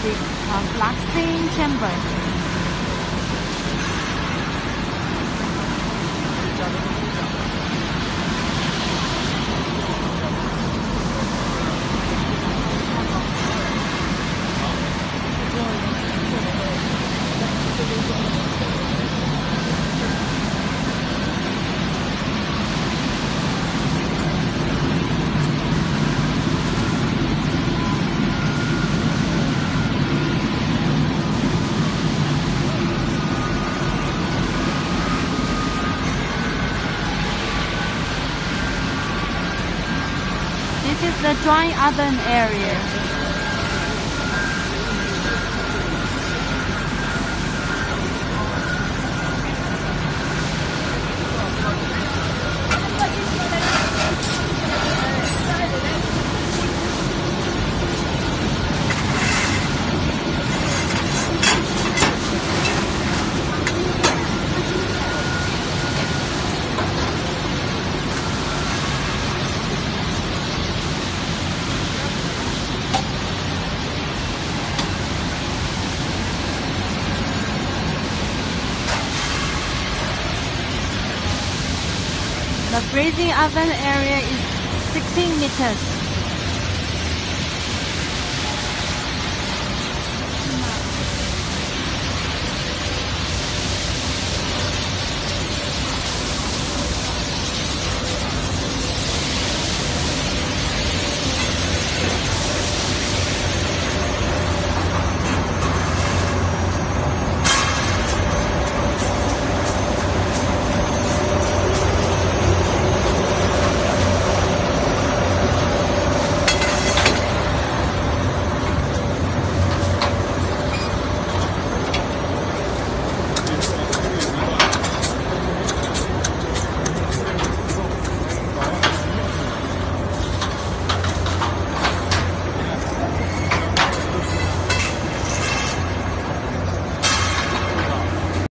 fluxing chamber. This is the dry oven area. The freezing oven area is 16 meters.